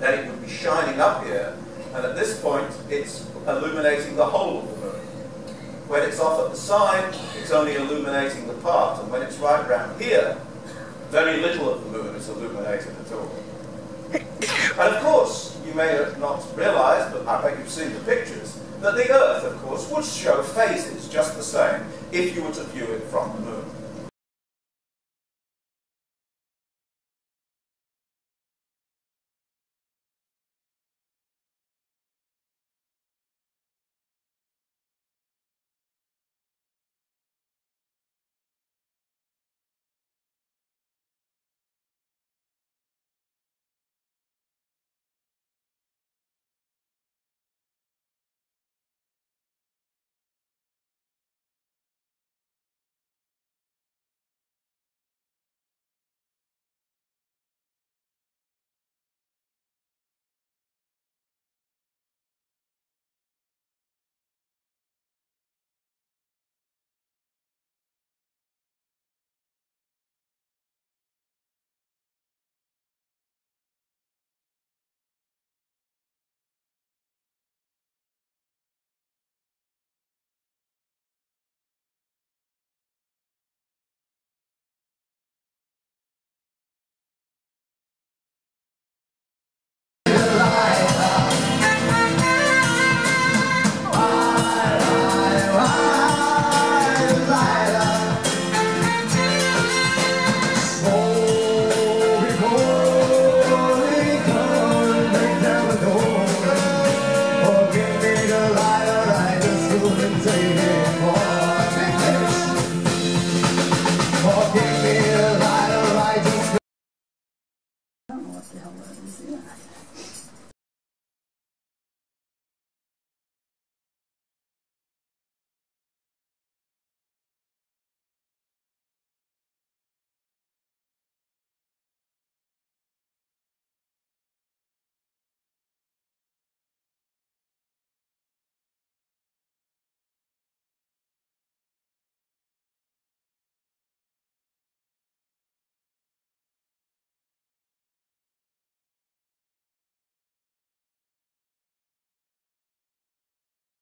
then it would be shining up here, and at this point, it's illuminating the whole of the moon. When it's off at the side, it's only illuminating the part, and when it's right round here, very little of the moon is illuminated at all. And of course, you may not realize, but I bet you've seen the pictures, that the Earth, of course, would show phases just the same if you were to view it from the moon.